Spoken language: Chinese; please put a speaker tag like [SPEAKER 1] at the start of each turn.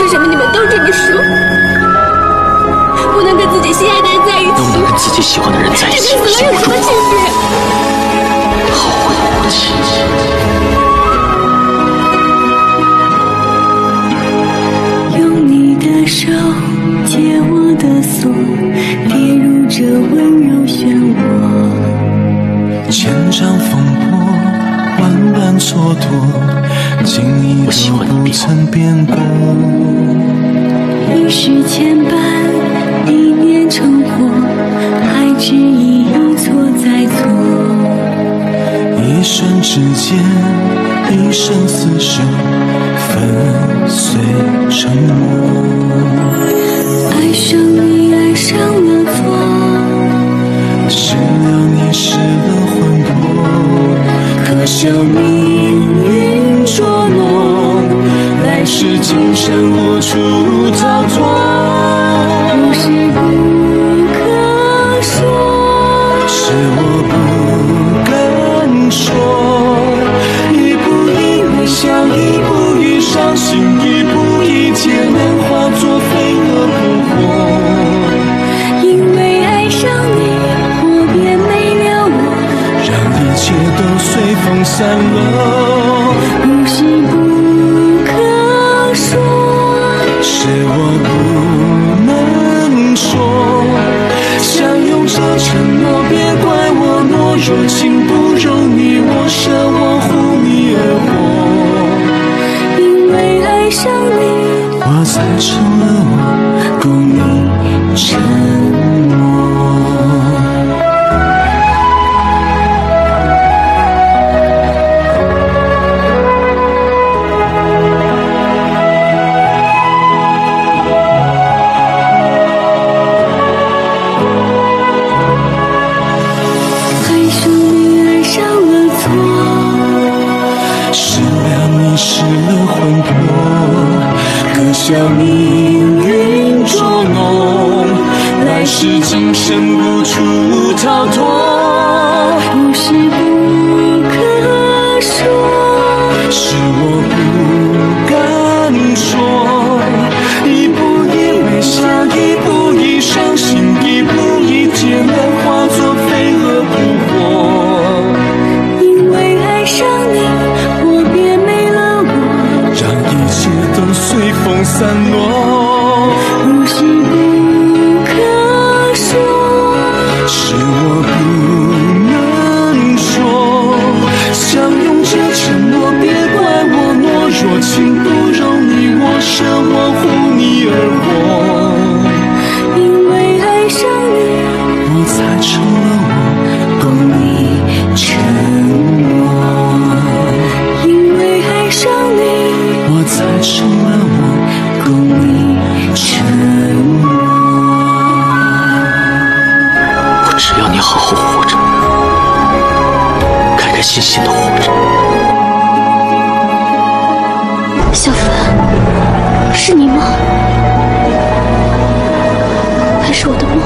[SPEAKER 1] 为什么你们都这么说？不能跟自己心爱的人在一起，
[SPEAKER 2] 不能跟自己喜欢的人在一起，
[SPEAKER 1] 这跟死了有什么区别？
[SPEAKER 3] 用你的手解我的锁，跌入这温柔漩涡。
[SPEAKER 4] 千丈风波，万般蹉跎，情意都不曾变过。
[SPEAKER 3] 一世牵绊，一念成祸，还执意一错再错。
[SPEAKER 4] 一瞬之间，一生厮守，粉碎沉默。
[SPEAKER 3] 爱上你，爱上了错，
[SPEAKER 4] 失了你，失了魂魄。
[SPEAKER 3] 可笑
[SPEAKER 4] 生无处逃脱。
[SPEAKER 3] 不是不可说，
[SPEAKER 4] 是我不敢说。一步一微笑，一步一伤心，一步一劫难化作飞蛾扑火。
[SPEAKER 3] 因为爱上你，我便没了我。
[SPEAKER 4] 让一切都随风散落。你，我才成了向命运捉弄，来世今生无处逃脱。散落。
[SPEAKER 2] 开心心的活着。
[SPEAKER 1] 小凡，是你吗？还是我的梦？